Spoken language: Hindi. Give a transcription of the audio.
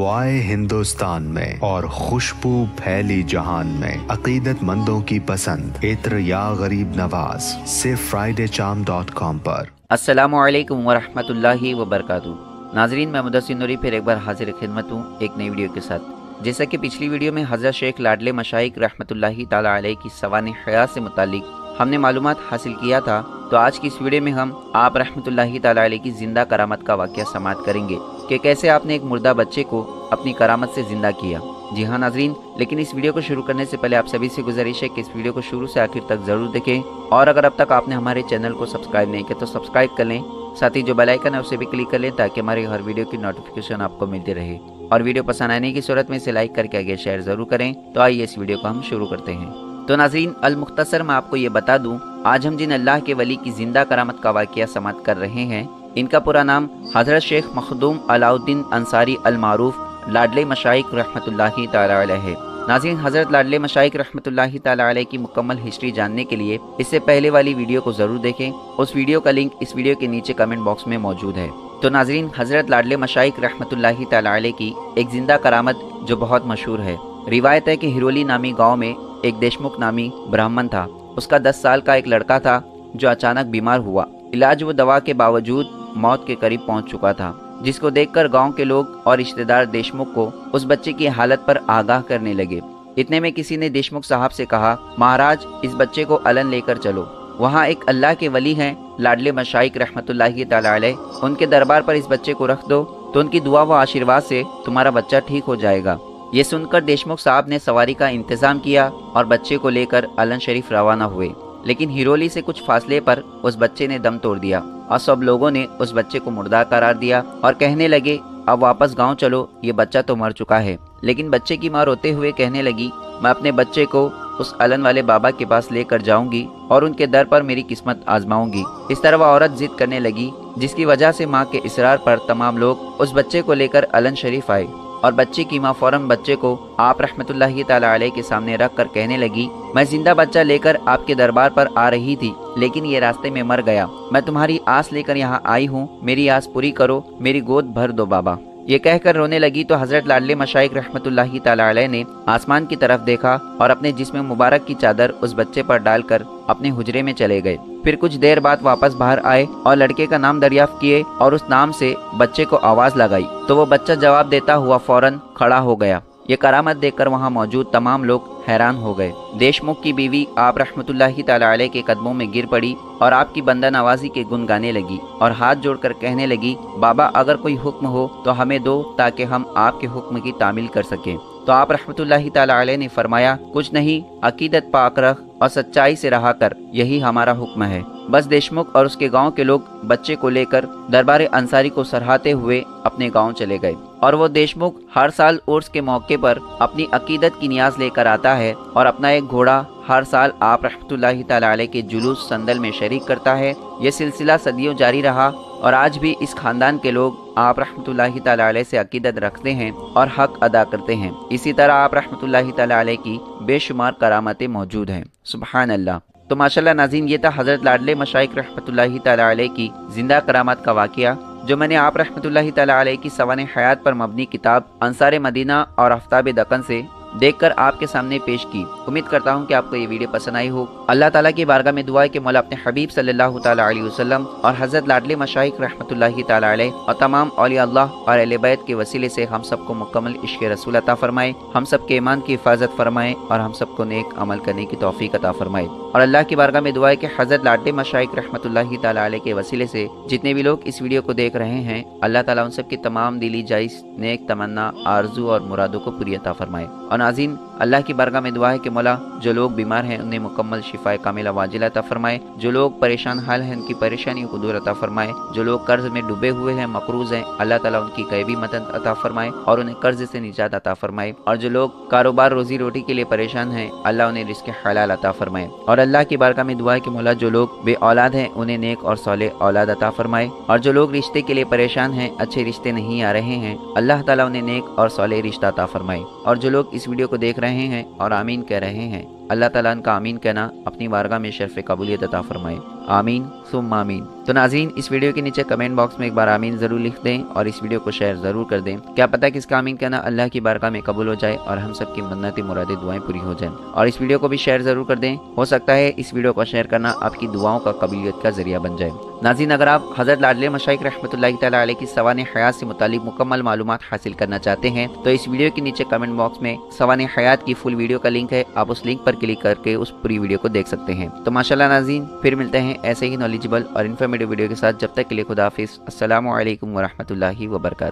हलवाए हिंदुस्तान में और खुशबू फैली जहान में। अकीदत मंदों की पसंद, इत्र या गरीब नवाज़, सिर्फ़ फ्राइडे चाम डॉट कॉम पर। अस्सलाम वालेकुम वरहमतुल्लाहि वबरकातुहू। नाजरीन, मैं मुदस्सिर नूरी फिर एक बार हाजिर खिदमत हूँ एक नई वीडियो के साथ। जैसा कि पिछली वीडियो में हज़रत शेख लाडले मशाइक रहमतुल्लाहि ताला की सवान हयात से मुतालिक हमने मालूम हासिल किया था तो आज की इस वीडियो में हम आप रहमतुल्लाहि ताला की ज़िंदा करामत का वाक्य समाप्त करेंगे। कि कैसे आपने एक मुर्दा बच्चे को अपनी करामत से ज़िंदा किया। जी हाँ नाजरीन, लेकिन इस वीडियो को शुरू करने से पहले आप सभी से गुजारिश है कि इस वीडियो को शुरू से आखिर तक ज़रूर देखें। और अगर अब तक आपने हमारे चैनल को सब्सक्राइब नहीं किया तो सब्सक्राइब कर लें। साथ ही जो बेल आइकन है, उसे भी क्लिक कर लें ताकि हमारी हर वीडियो की नोटिफिकेशन आपको मिलती रहे। और वीडियो पसंद आने की सूरत में इसे लाइक करके आगे शेयर ज़रूर करें। तो आइए इस वीडियो को हम शुरू करते हैं। तो नाजरीन अल मुख्तसर मैं आपको ये बता दूँ, आज हम जिन अल्लाह के वली की ज़िंदा करामत का वाक़ समाप्त कर रहे हैं इनका पूरा नाम हज़रत शेख मखदूम अलाउद्दीन अंसारी अल मारूफ लाडले मशाइक रहमतुल्लाहि ताला है। नाजिन हज़रत लाडले मशाइक ताला की मुकम्मल हिस्ट्री जानने के लिए इससे पहले वाली वीडियो को ज़रूर देखें। उस वीडियो का लिंक इस वीडियो के नीचे कमेंट बॉक्स में मौजूद है। तो नाजरीन, हज़रत लाडले मशाइक ताला की एक ज़िंदा करामत जो बहुत मशहूर है। रिवायत है कि हिरोली नामी गाँव में एक देशमुख नामी ब्राह्मण था। उसका दस साल का एक लड़का था जो अचानक बीमार हुआ। इलाज व दवा के बावजूद मौत के करीब पहुँच चुका था, जिसको देखकर गाँव के लोग और रिश्तेदार देशमुख को उस बच्चे की हालत पर आगाह करने लगे। इतने में किसी ने देशमुख साहब से कहा, महाराज, इस बच्चे को अलन लेकर चलो। वहाँ एक अल्लाह के वली हैं, लाडले मशाइक ताला उनके दरबार पर इस बच्चे को रख दो तो उनकी दुआ व आशीर्वाद से तुम्हारा बच्चा ठीक हो जाएगा। ये सुनकर देशमुख साहब ने सवारी का इंतज़ाम किया और बच्चे को लेकर अलन शरीफ रवाना हुए। लेकिन हिरोली से कुछ फासले पर उस बच्चे ने दम तोड़ दिया और सब लोगों ने उस बच्चे को मुर्दा करार दिया और कहने लगे, अब वापस गाँव चलो, ये बच्चा तो मर चुका है। लेकिन बच्चे की माँ रोते हुए कहने लगी, मैं अपने बच्चे को उस अलन वाले बाबा के पास लेकर जाऊँगी और उनके दर पर मेरी किस्मत आजमाऊँगी। इस तरह वह औरत जिद करने लगी, जिसकी वजह से माँ के इसरार पर तमाम लोग उस बच्चे को लेकर अलन शरीफ आए। और बच्चे की माँ फ़ौरन बच्चे को आप रहमतुल्लाहि ताला के सामने रख कर कहने लगी, मैं ज़िंदा बच्चा लेकर आपके दरबार पर आ रही थी, लेकिन ये रास्ते में मर गया। मैं तुम्हारी आस लेकर यहाँ आई हूँ। मेरी आस पूरी करो, मेरी गोद भर दो बाबा। ये कहकर रोने लगी तो हज़रत लाडले मशाइक रहमतुल्लाहि ताला ने आसमान की तरफ़ देखा और अपने जिसम मुबारक की चादर उस बच्चे पर डालकर अपने हुजरे में चले गए। फिर कुछ देर बाद वापस बाहर आए और लड़के का नाम दरियाफ्त किए और उस नाम से बच्चे को आवाज़ लगाई। तो वो बच्चा जवाब देता हुआ फ़ौरन खड़ा हो गया। ये करामत देखकर वहाँ मौजूद तमाम लोग हैरान हो गए। देशमुख की बीवी आप रहमतुल्लाहि ताला के कदमों में गिर पड़ी और आपकी बंदा नवाजी के गुन गाने लगी और हाथ जोड़कर कहने लगी, बाबा, अगर कोई हुक्म हो तो हमें दो ताकि हम आपके हुक्म की तामील कर सकें। तो आप रहमतुल्लाहि ताला ने फरमाया, कुछ नहीं, अकीदत पाक रख और सच्चाई से रहा कर, यही हमारा हुक्म है। बस देशमुख और उसके गाँव के लोग बच्चे को लेकर दरबार अंसारी को सराहते हुए अपने गाँव चले गए। और वो देशमुख हर साल उर्स के मौके पर अपनी अकीदत की न्याज लेकर आता है और अपना एक घोड़ा हर साल आप रहमतुल्लाहि ताला के जुलूस संदल में शरीक करता है। ये सिलसिला सदियों जारी रहा और आज भी इस खानदान के लोग आप रहमतुल्लाहि ताला से अकीदत रखते हैं और हक अदा करते हैं। इसी तरह आप ताला की बेशुमार करामतें मौजूद हैं। सुबह अल्लाह तो माशाल्लाह नाजीन ये था हज़रत लाडले मशाइक ताला की ज़िंदा करामत का वाक़ जो मैंने आप ताला की सवान हयात पर मबनी किताब अंसार मदीना और आफ्ताब दकन से देखकर आपके सामने पेश की। उम्मीद करता हूँ कि आपको ये वीडियो पसंद आई हो। अल्लाह ताला की बारगाह में दुआ है कि मौला अपने हबीब सल्लल्लाहु अलैहि वसल्लम और हज़रत लाडले मशाइक रहमतुल्लाहि ताला और तमाम अल्लाह और अहले बैत के वसीले से हम सबको मुकम्मल इश्क रसूल अता फरमाए, हम सब के ईमान की हिफाजत फरमाए और हम सबको नेक अमल करने की तोफ़ी अता फरमाए। और अल्लाह की बारगाह में दुआ है कि हज़रत लाडले मशाइक ताला के वसीले से जितने भी लोग इस वीडियो को देख रहे हैं, अल्लाह ताला उन सब की तमाम दिली जायज़, नेक तमन्ना, आरज़ू और मुरादों को पूरी अता फरमाए। और नाजीन अल्लाह की बरगा में दुआ है कि मौला, जो लोग बीमार हैं, उन्हें मुकम्मल शिफा कामिला वाजिल अता फरमाए। जो लोग परेशान हाल हैं, उनकी परेशानी को दूर अता फरमाए। जो लोग कर्ज में डूबे हुए हैं, मकरूज हैं, अल्लाह ताला उनकी कैबी मदद अता फरमाए और उन्हें कर्ज से निजात अता फरमाए। और जो लोग कारोबार रोजी रोटी के लिए परेशान हैं, अल्लाह उन्हें रिस्क हलाल अता फरमाए। और अल्लाह की बारगाह में दुआ की मौला जो लोग बे औलाद हैं, उन्हें नेक और सौले औलाद अता फरमाए। और जो लोग रिश्ते के लिए परेशान हैं, अच्छे रिश्ते नहीं आ रहे हैं, अल्लाह ताला उन्हें नेक और सौले रिश्ता अता फरमाए। और जो लोग इस वीडियो को देख रहे हैं और आमीन कह रहे हैं, अल्लाह ताला का आमीन कहना अपनी बारगाह में शर्फ कबूलियत अता फरमाए। आमीन सुम आमीन। तो नाजीन इस वीडियो के नीचे कमेंट बॉक्स में एक बार आमीन ज़रूर लिख दें और इस वीडियो को शेयर ज़रूर कर दें। क्या पता है कि इसका आमीन कहना अल्लाह की बारका में कबूल हो जाए और हम सबकी मन्नती, मुरादी, दुआएँ पूरी हो जाए। और इस वीडियो को भी शेयर ज़रूर कर दें। हो सकता है इस वीडियो को शेयर करना आपकी दुआओं का कबूलियत का ज़रिया बन जाए। नाजीन अगर आप हज़रत लाडले मशाइक रहमत की सवान हयात से मुतालिक मुकम्मल मालूम हासिल करना चाहते हैं तो इस वीडियो के नीचे कमेंट बॉक्स में सवान हयात की फुल वीडियो का लिंक है, आप उस लिंक पर क्लिक करके उस पूरी वीडियो को देख सकते हैं। तो माशाल्लाह नाजीन फिर मिलते हैं ऐसे ही नॉलेजेबल और इन्फॉर्मेटिव वीडियो के साथ जब तक के लिए खुदाफिज। असल वरहमल वर्का